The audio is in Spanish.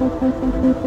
Gracias.